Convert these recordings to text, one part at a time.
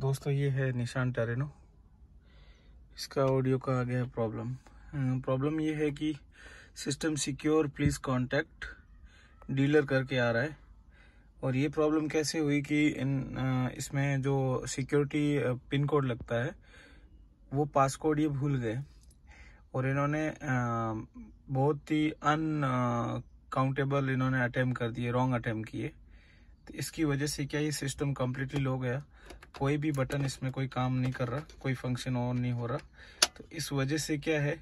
दोस्तों, ये है निशान टेरेनो। इसका ऑडियो का आ गया प्रॉब्लम प्रॉब्लम ये है कि system secure please contact dealer करके आ रहा है। और ये प्रॉब्लम कैसे हुई कि इन इसमें जो सिक्योरिटी पिन कोड लगता है, वो पास कोड ये भूल गए। और इन्होंने बहुत ही अन काउंटेबल इन्होंने अटैम्प कर दिए रॉन्ग अटैम्प किए। तो इसकी वजह से क्या ये सिस्टम कम्प्लीटली लो गया? कोई भी बटन इसमें कोई काम नहीं कर रहा, कोई फ़ंक्शन ऑन नहीं हो रहा। तो इस वजह से क्या है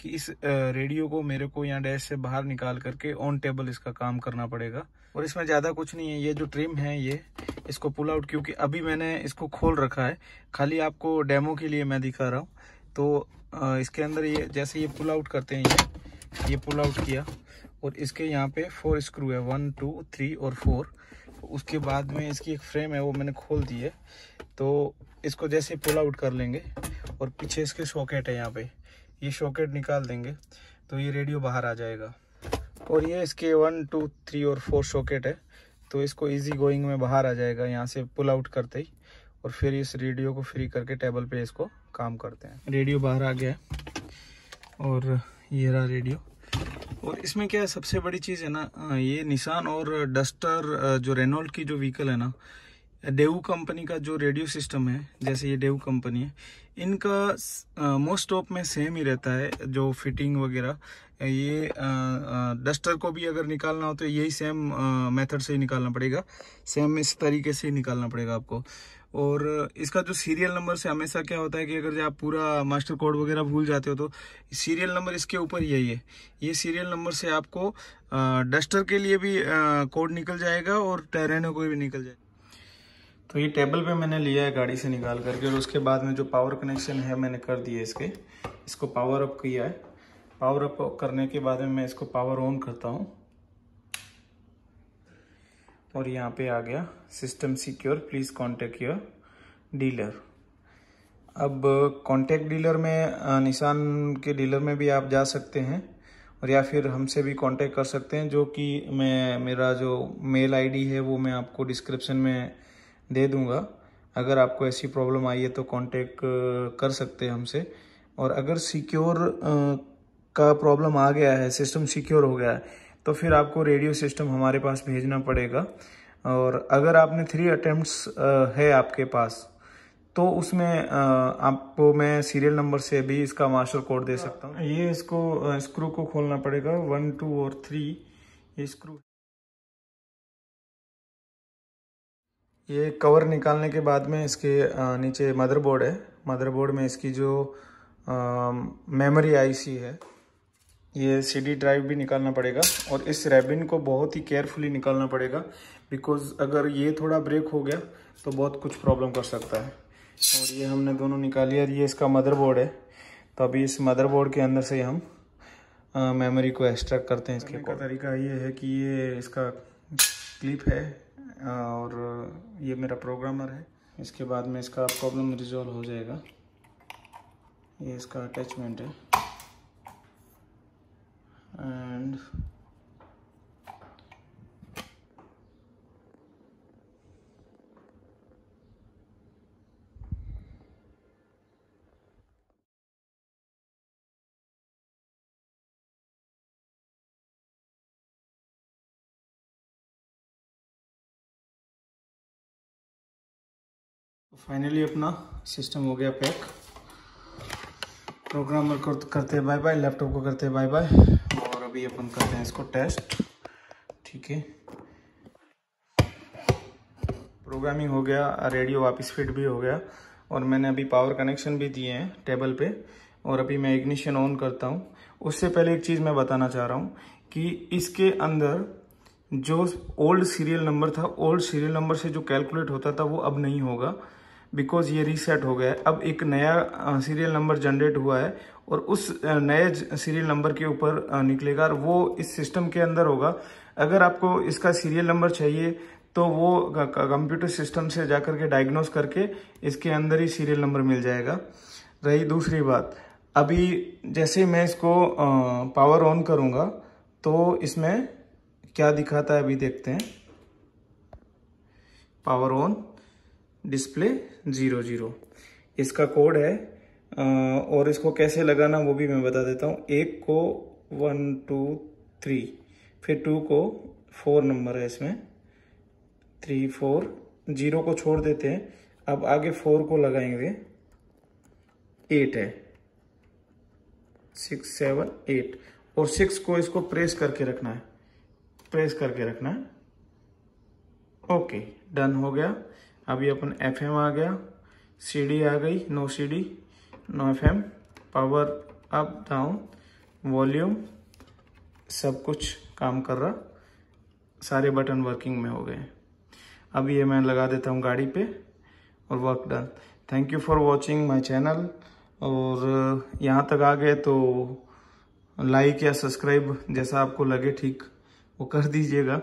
कि इस रेडियो को मेरे को यहाँ डैश से बाहर निकाल करके ऑन टेबल इसका काम करना पड़ेगा। और इसमें ज़्यादा कुछ नहीं है, ये जो ट्रिम है ये, इसको पुल आउट क्योंकि अभी मैंने इसको खोल रखा है। खाली आपको डेमो के लिए मैं दिखा रहा हूँ। तो इसके अंदर ये, जैसे ये पुल आउट करते हैं, ये ये पुल आउट किया। और इसके यहाँ पे फोर स्क्रू है वन टू थ्री और फोर उसके बाद में इसकी एक फ्रेम है, वो मैंने खोल दी है। तो इसको जैसे पुल आउट कर लेंगे और पीछे इसके शॉकेट है यहाँ पे। ये शॉकेट निकाल देंगे तो ये रेडियो बाहर आ जाएगा। और ये इसके वन टू थ्री और फोर शॉकेट है तो इसको इजी गोइंग में बाहर आ जाएगा यहाँ से पुल आउट करते ही। और फिर इस रेडियो को फ्री करके टेबल पे इसको काम करते हैं। रेडियो बाहर आ गया है और ये रहा रेडियो और इसमें क्या है सबसे बड़ी चीज़ है ना ये निशान और डस्टर जो रेनोल्ड की जो व्हीकल है ना डेव कंपनी का जो रेडियो सिस्टम है, जैसे ये डेव कंपनी है, इनका मोस्ट ऑफ़ में सेम ही रहता है, जो फिटिंग वगैरह। ये डस्टर को भी अगर निकालना हो तो यही सेम मेथड से ही निकालना पड़ेगा सेम इस तरीके से ही निकालना पड़ेगा आपको। और इसका जो सीरियल नंबर से हमेशा क्या होता है कि अगर आप पूरा मास्टर कोड वगैरह भूल जाते हो तो सीरियल नंबर इसके ऊपर यही है। ये सीरियल नंबर से आपको डस्टर के लिए भी कोड निकल जाएगा और टेरेनो को भी निकल जाएगा। तो ये टेबल पे मैंने लिया है गाड़ी से निकाल करके और उसके बाद में जो पावर कनेक्शन है मैंने कर दिया इसके। इसको पावर अप किया है। पावर अप करने के बाद में मैं इसको पावर ऑन करता हूँ। और यहाँ पे आ गया system secure please contact your dealer अब कॉन्टेक्ट डीलर में निशान के डीलर में भी आप जा सकते हैं और या फिर हमसे भी कांटेक्ट कर सकते हैं, जो कि मैं, मेरा जो मेल आईडी है, वो मैं आपको डिस्क्रिप्शन में दे दूँगा। अगर आपको ऐसी प्रॉब्लम आई है तो कांटेक्ट कर सकते हैं हमसे। और अगर सिक्योर का प्रॉब्लम आ गया है सिस्टम सिक्योर हो गया है तो फिर आपको रेडियो सिस्टम हमारे पास भेजना पड़ेगा। और अगर आपने थ्री अटेम्प्ट्स है आपके पास तो उसमें आपको मैं सीरियल नंबर से भी इसका मास्टर कोड दे सकता हूँ। ये इसको स्क्रू को खोलना पड़ेगा। वन टू और थ्री ये स्क्रू ये कवर निकालने के बाद में इसके नीचे मदरबोर्ड है। मदरबोर्ड में इसकी जो मेमोरी आईसी है ये सीडी ड्राइव भी निकालना पड़ेगा और इस रेबिन को बहुत ही केयरफुली निकालना पड़ेगा बिकॉज़ अगर ये थोड़ा ब्रेक हो गया तो बहुत कुछ प्रॉब्लम कर सकता है। और ये हमने दोनों निकाली और ये इसका मदरबोर्ड है। तो अभी इस मदरबोर्ड के अंदर से हम मेमोरी को एक्सट्रैक्ट करते हैं इसके का तरीका ये है कि ये इसका क्लिप है और ये मेरा प्रोग्रामर है। इसके बाद में इसका प्रॉब्लम रिजॉल्व हो जाएगा। ये इसका अटैचमेंट है। And फाइनली अपना सिस्टम हो गया पैक प्रोग्रामर करते बाय बाय लैपटॉप को करते बाय बाय अभी अपन करते हैं इसको टेस्ट ठीक है। प्रोग्रामिंग हो गया रेडियो वापस फिट भी हो गया। और मैंने अभी पावर कनेक्शन भी दिए हैं टेबल पे। और अभी मैं इग्निशन ऑन करता हूँ। उससे पहले एक चीज़ मैं बताना चाह रहा हूँ कि इसके अंदर जो ओल्ड सीरियल नंबर था ओल्ड सीरियल नंबर से जो कैलकुलेट होता था, वो अब नहीं होगा। बिकॉज़ ये रीसेट हो गया है। अब एक नया सीरियल नंबर जनरेट हुआ है और उस नए सीरियल नंबर के ऊपर निकलेगा और वो इस सिस्टम के अंदर होगा। अगर आपको इसका सीरियल नंबर चाहिए तो वो कंप्यूटर सिस्टम से जाकर के डायग्नोस करके इसके अंदर ही सीरियल नंबर मिल जाएगा। रही दूसरी बात। अभी जैसे मैं इसको पावर ऑन करूँगा तो इसमें क्या दिखाता है अभी देखते हैं। Power on display zero zero. इसका कोड है और इसको कैसे लगाना वो भी मैं बता देता हूँ। एक को वन, टू, थ्री, फिर टू को फोर नंबर है इसमें। थ्री, फोर, ज़ीरो को छोड़ देते हैं। अब आगे फोर को लगाएँगे। एट है। Six, seven, eight. और सिक्स को इसको प्रेस करके रखना है। प्रेस करके रखना है। ओके, डन हो गया। अभी अपन एफ़ एम आ गया। सी डी आ गई no C D no F M power up down volume सब कुछ काम कर रहा। सारे बटन वर्किंग में हो गए। अब ये मैं लगा देता हूँ गाड़ी पे और work done thank you for watching my channel और यहाँ तक आ गए तो लाइक या सब्सक्राइब जैसा आपको लगे ठीक, वो कर दीजिएगा।